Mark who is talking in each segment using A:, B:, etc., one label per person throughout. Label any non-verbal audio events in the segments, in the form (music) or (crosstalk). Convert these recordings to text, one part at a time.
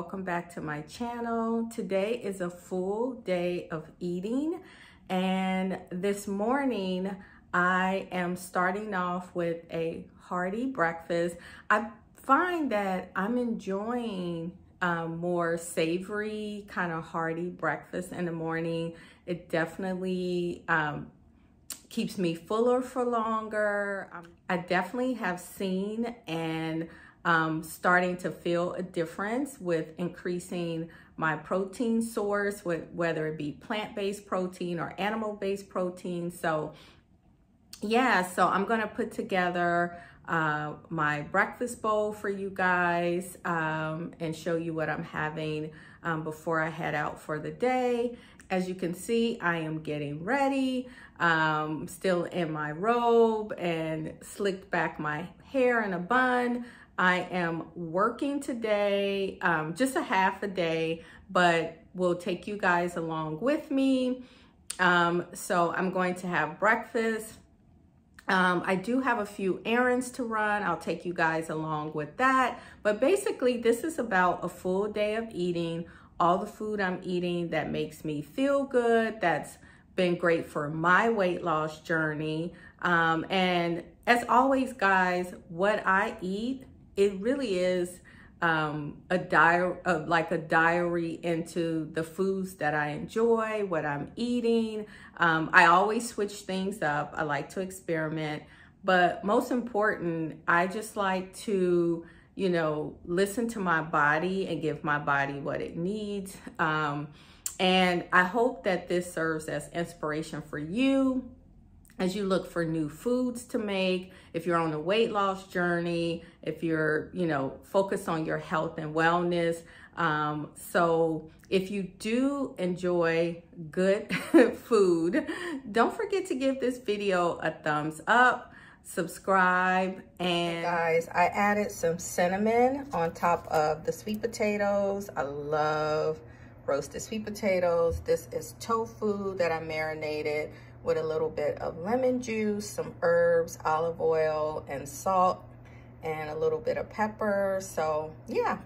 A: welcome back to my channel. Today is a full day of eating and this morning I am starting off with a hearty breakfast. I find that I'm enjoying um, more savory, kind of hearty breakfast in the morning. It definitely um, keeps me fuller for longer. Um, I definitely have seen and um, starting to feel a difference with increasing my protein source, with, whether it be plant-based protein or animal-based protein. So yeah, so I'm gonna put together uh, my breakfast bowl for you guys um, and show you what I'm having um, before I head out for the day. As you can see, I am getting ready, um, still in my robe and slicked back my hair in a bun. I am working today, um, just a half a day, but will take you guys along with me. Um, so I'm going to have breakfast. Um, I do have a few errands to run. I'll take you guys along with that. But basically, this is about a full day of eating, all the food I'm eating that makes me feel good, that's been great for my weight loss journey. Um, and as always, guys, what I eat it really is um, a diary, uh, like a diary into the foods that I enjoy, what I'm eating. Um, I always switch things up. I like to experiment, but most important, I just like to, you know, listen to my body and give my body what it needs. Um, and I hope that this serves as inspiration for you as you look for new foods to make, if you're on a weight loss journey, if you're, you know, focused on your health and wellness. Um, so if you do enjoy good (laughs) food, don't forget to give this video a thumbs up, subscribe, and guys, I added some cinnamon on top of the sweet potatoes. I love roasted sweet potatoes. This is tofu that I marinated with a little bit of lemon juice, some herbs, olive oil, and salt, and a little bit of pepper. So yeah,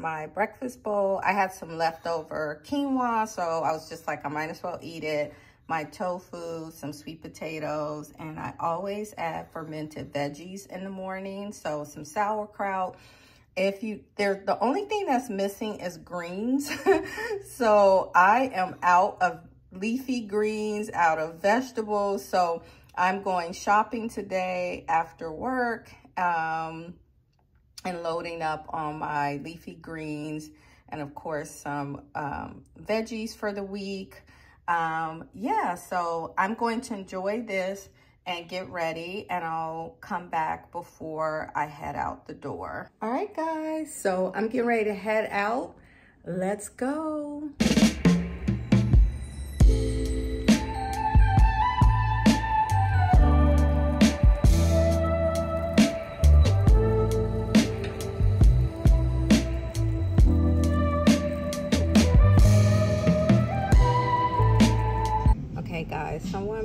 A: my breakfast bowl. I had some leftover quinoa, so I was just like, I might as well eat it. My tofu, some sweet potatoes, and I always add fermented veggies in the morning. So some sauerkraut. If you, there, the only thing that's missing is greens. (laughs) so I am out of leafy greens, out of vegetables. So I'm going shopping today after work. Um, and loading up on my leafy greens and of course some um, veggies for the week. Um, yeah, so I'm going to enjoy this and get ready and I'll come back before I head out the door. All right, guys, so I'm getting ready to head out. Let's go.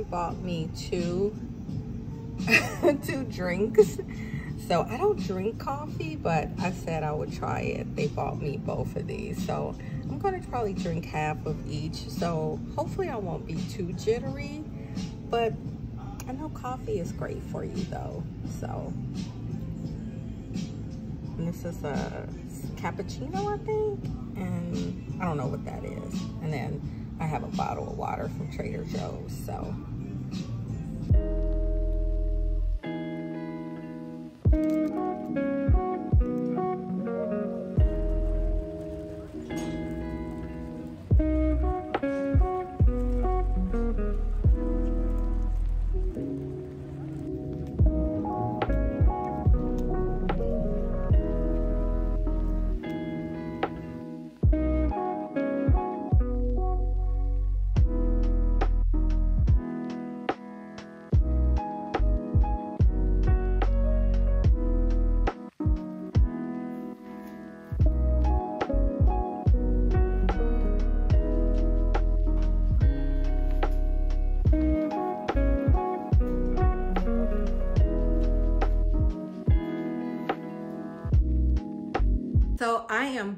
A: Bought me two (laughs) two drinks. So i don't drink coffee but i said i would try it. They bought me both of these. So i'm gonna probably drink half of each. So hopefully i won't be too jittery. But i know coffee is great for you though. So and this is a cappuccino i think? And i don't know what that is. And then I have a bottle of water from Trader Joe's, so.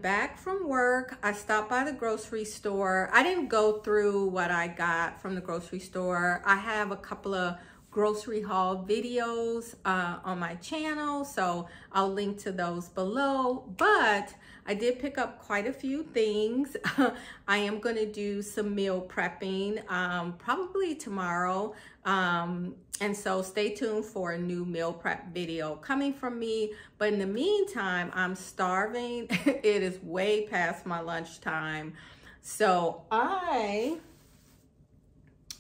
A: Back from work. I stopped by the grocery store. I didn't go through what I got from the grocery store. I have a couple of grocery haul videos uh, on my channel, so I'll link to those below. But I did pick up quite a few things. (laughs) I am going to do some meal prepping um, probably tomorrow. Um, and so stay tuned for a new meal prep video coming from me. But in the meantime, I'm starving. (laughs) it is way past my lunchtime. So I,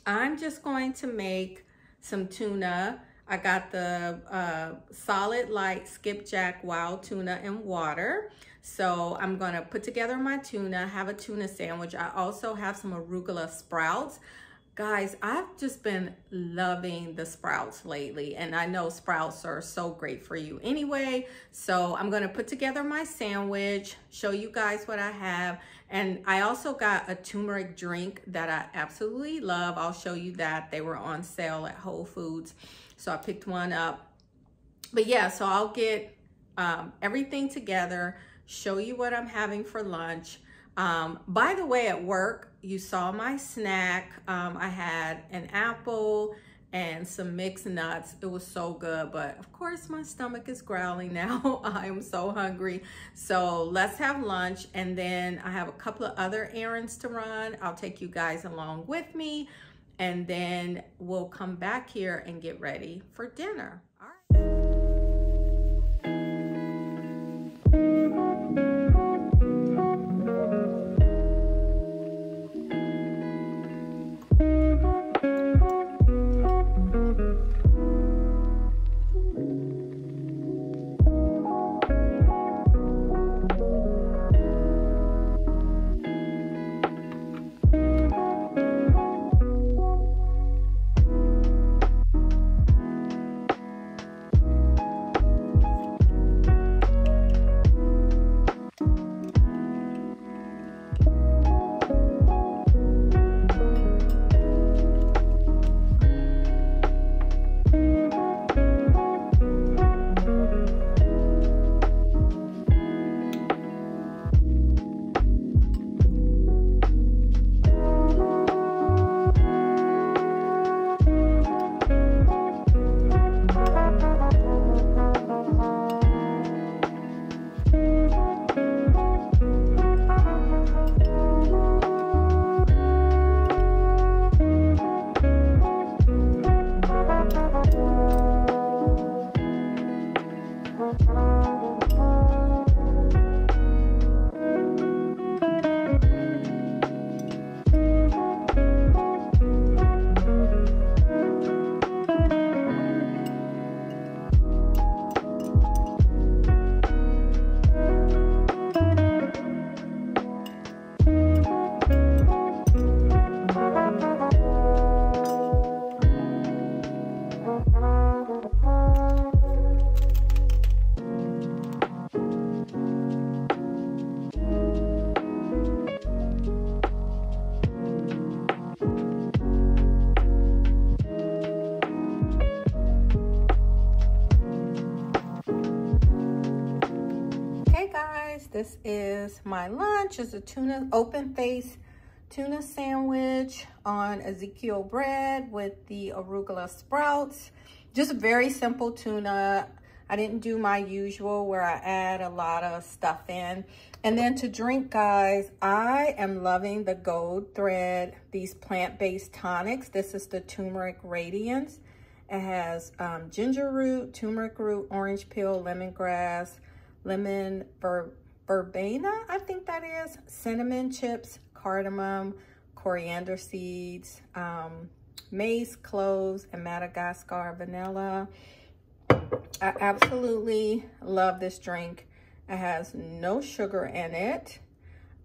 A: I'm just going to make some tuna. I got the uh, solid light skipjack wild tuna in water. So I'm gonna put together my tuna, have a tuna sandwich. I also have some arugula sprouts. Guys, I've just been loving the sprouts lately and I know sprouts are so great for you anyway. So I'm gonna put together my sandwich, show you guys what I have. And I also got a turmeric drink that I absolutely love. I'll show you that. They were on sale at Whole Foods. So I picked one up. But yeah, so I'll get um, everything together, show you what I'm having for lunch. Um, by the way, at work, you saw my snack. Um, I had an apple and some mixed nuts. It was so good, but of course my stomach is growling (laughs) now. I am so hungry. So let's have lunch and then I have a couple of other errands to run. I'll take you guys along with me and then we'll come back here and get ready for dinner. My lunch. is a tuna open face tuna sandwich on Ezekiel bread with the arugula sprouts. Just very simple tuna. I didn't do my usual where I add a lot of stuff in. And then to drink, guys, I am loving the Goldthread, these plant-based tonics. This is the Turmeric Radiance. It has um, ginger root, turmeric root, orange peel, lemongrass, lemon ver verbena, I think that is, cinnamon chips, cardamom, coriander seeds, um, mace, cloves, and Madagascar vanilla. I absolutely love this drink. It has no sugar in it.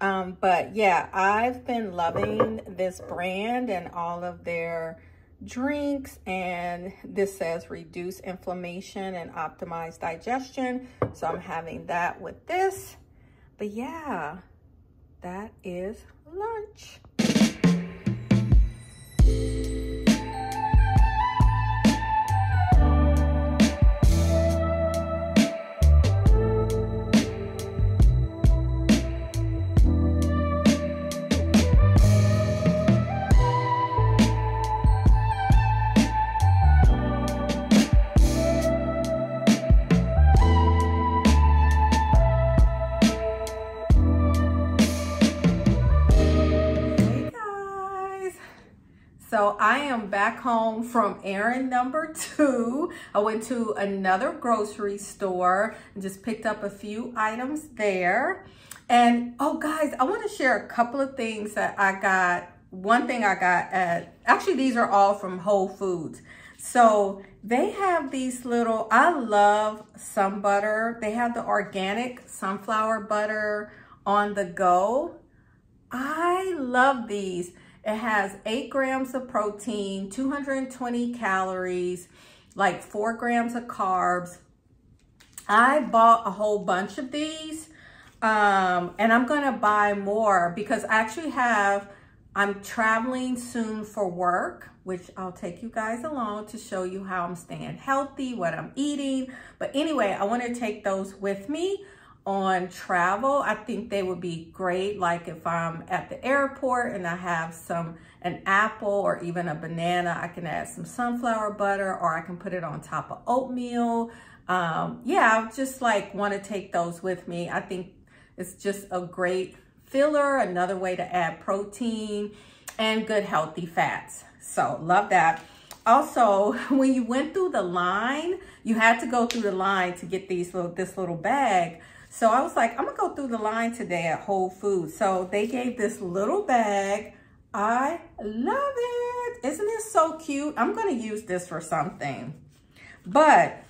A: Um, but yeah, I've been loving this brand and all of their drinks and this says reduce inflammation and optimize digestion. So I'm having that with this. But yeah, that is lunch. So I am back home from errand number two. I went to another grocery store and just picked up a few items there. And oh guys, I wanna share a couple of things that I got. One thing I got at, actually these are all from Whole Foods. So they have these little, I love SunButter. They have the organic sunflower butter on the go. I love these. It has eight grams of protein, 220 calories, like four grams of carbs. I bought a whole bunch of these um, and I'm gonna buy more because I actually have, I'm traveling soon for work, which I'll take you guys along to show you how I'm staying healthy, what I'm eating. But anyway, I wanna take those with me on travel. I think they would be great. Like if I'm at the airport and I have some, an apple or even a banana, I can add some sunflower butter or I can put it on top of oatmeal. Um, yeah, I just like want to take those with me. I think it's just a great filler, another way to add protein and good healthy fats. So love that. Also, (laughs) when you went through the line, you had to go through the line to get these little, this little bag. So I was like, I'm gonna go through the line today at Whole Foods. So they gave this little bag. I love it. Isn't it so cute? I'm gonna use this for something. But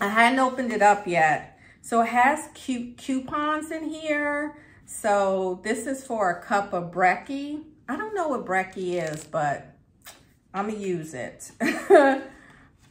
A: I hadn't opened it up yet. So it has cute coupons in here. So this is for a cup of brekkie. I don't know what brekkie is, but I'm gonna use it. (laughs)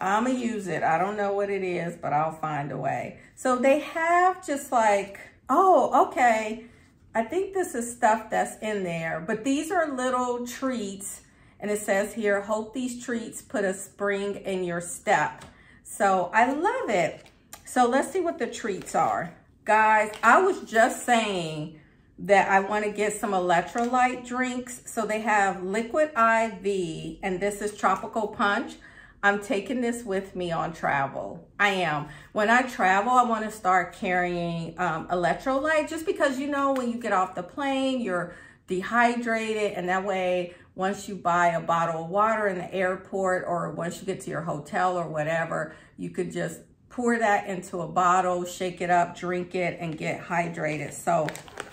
A: I'm gonna use it. I don't know what it is, but I'll find a way. So they have just like, oh, okay. I think this is stuff that's in there, but these are little treats. And it says here, hope these treats put a spring in your step. So I love it. So let's see what the treats are. Guys, I was just saying that I want to get some electrolyte drinks. So they have liquid IV and this is tropical punch. I'm taking this with me on travel. I am. When I travel, I want to start carrying um, electrolyte just because, you know, when you get off the plane, you're dehydrated and that way, once you buy a bottle of water in the airport or once you get to your hotel or whatever, you could just pour that into a bottle, shake it up, drink it, and get hydrated. So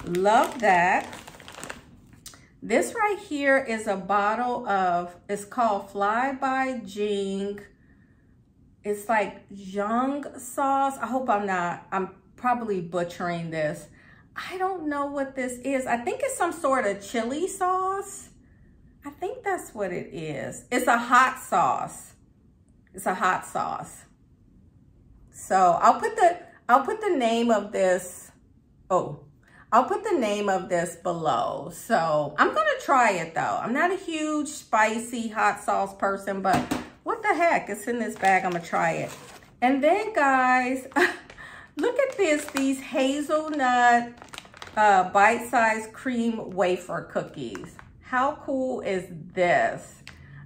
A: love that. This right here is a bottle of, it's called Fly by Jing. It's like Jung sauce. I hope I'm not, I'm probably butchering this. I don't know what this is. I think it's some sort of chili sauce. I think that's what it is. It's a hot sauce. It's a hot sauce. So I'll put the, I'll put the name of this, oh, I'll put the name of this below. So I'm going to try it though. I'm not a huge spicy hot sauce person, but what the heck? It's in this bag. I'm going to try it. And then guys, (laughs) look at this. These hazelnut uh, bite-sized cream wafer cookies. How cool is this?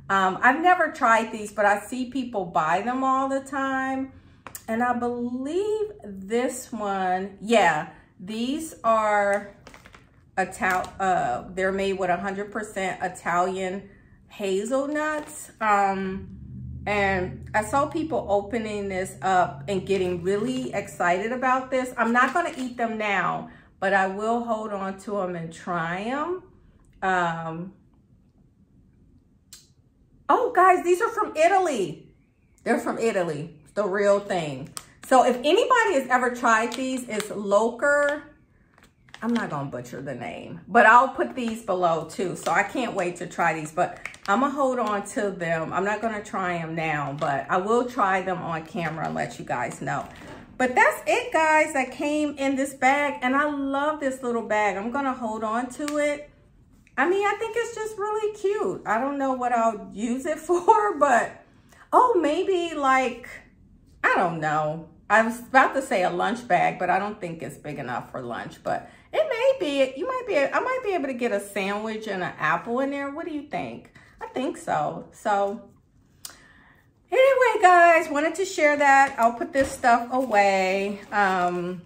A: Um, I've never tried these, but I see people buy them all the time. And I believe this one, yeah, these are Ital uh, they're made with 100% Italian hazelnuts. Um, and I saw people opening this up and getting really excited about this. I'm not going to eat them now, but I will hold on to them and try them. Um, oh, guys, these are from Italy. They're from Italy, the real thing. So if anybody has ever tried these, it's Loacker. I'm not going to butcher the name, but I'll put these below too. So I can't wait to try these, but I'm going to hold on to them. I'm not going to try them now, but I will try them on camera and let you guys know. But that's it, guys, that came in this bag. And I love this little bag. I'm going to hold on to it. I mean, I think it's just really cute. I don't know what I'll use it (laughs) for, but, oh, maybe like, I don't know. I was about to say a lunch bag, but I don't think it's big enough for lunch. But it may be, you might be, I might be able to get a sandwich and an apple in there. What do you think? I think so. So anyway, guys, wanted to share that. I'll put this stuff away. Um,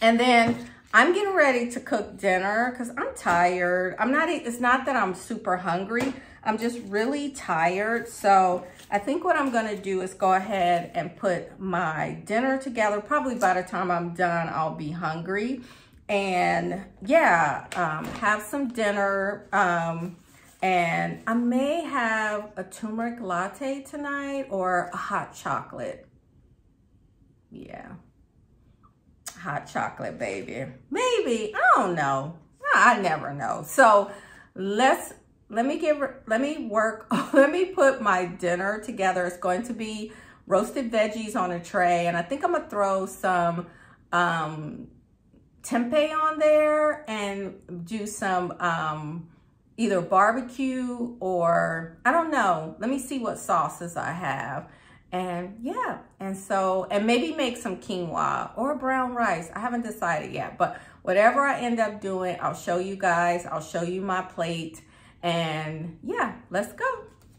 A: and then I'm getting ready to cook dinner because I'm tired. I'm not, it's not that I'm super hungry. I'm just really tired. So I think what I'm gonna do is go ahead and put my dinner together. Probably by the time I'm done, I'll be hungry. And yeah, um, have some dinner. Um, and I may have a turmeric latte tonight or a hot chocolate. Yeah. Hot chocolate, baby. Maybe. I don't know. I never know. So let's let me give let me work (laughs) let me put my dinner together. It's going to be roasted veggies on a tray and I think I'm gonna throw some um tempeh on there and do some um either barbecue or I don't know. Let me see what sauces I have. And yeah, and so, and maybe make some quinoa or brown rice. I haven't decided yet, but whatever I end up doing, I'll show you guys. I'll show you my plate. And yeah, let's go.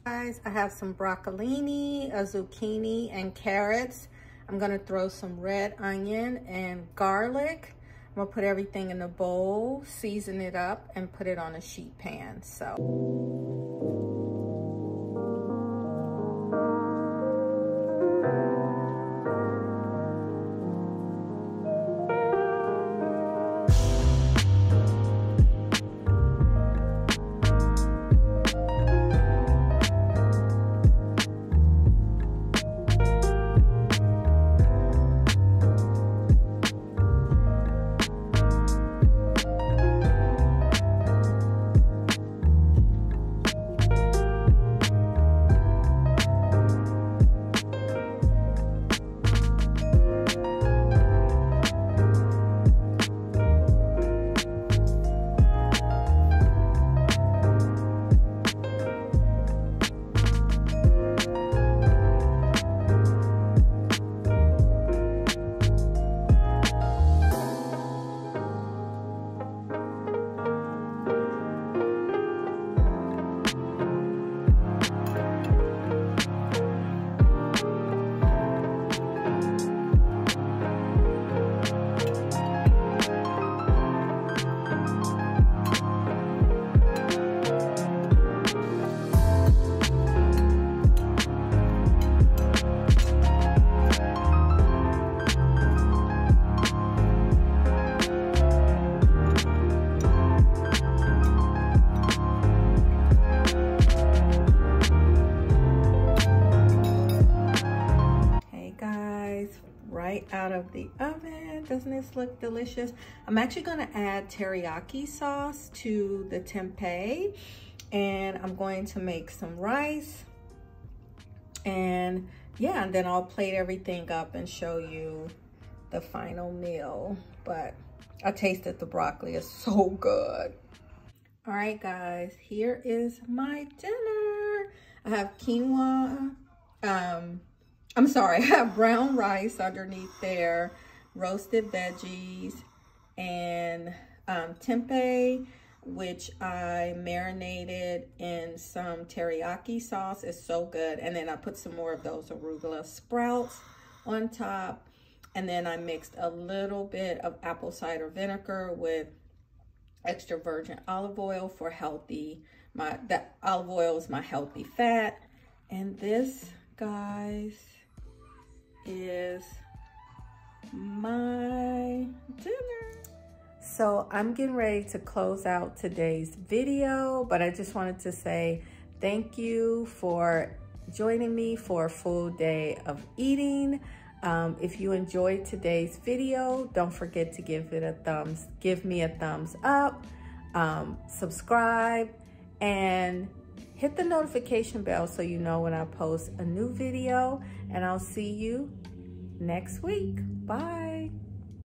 A: Guys, I have some broccolini, a zucchini, and carrots. I'm gonna throw some red onion and garlic. I'm gonna put everything in a bowl, season it up, and put it on a sheet pan, so. Doesn't this look delicious? I'm actually gonna add teriyaki sauce to the tempeh and I'm going to make some rice and yeah, and then I'll plate everything up and show you the final meal. But I tasted the broccoli, it's so good. All right, guys, here is my dinner. I have quinoa, um, I'm sorry, (laughs) I have brown rice underneath there, roasted veggies, and um, tempeh, which I marinated in some teriyaki sauce. It's so good. And then I put some more of those arugula sprouts on top. And then I mixed a little bit of apple cider vinegar with extra virgin olive oil for healthy. My That olive oil is my healthy fat. And this, guys, is my dinner. So I'm getting ready to close out today's video, but I just wanted to say thank you for joining me for a full day of eating. Um, if you enjoyed today's video, don't forget to give it a thumbs, give me a thumbs up, um, subscribe, and hit the notification bell so you know when I post a new video and I'll see you next week. Bye.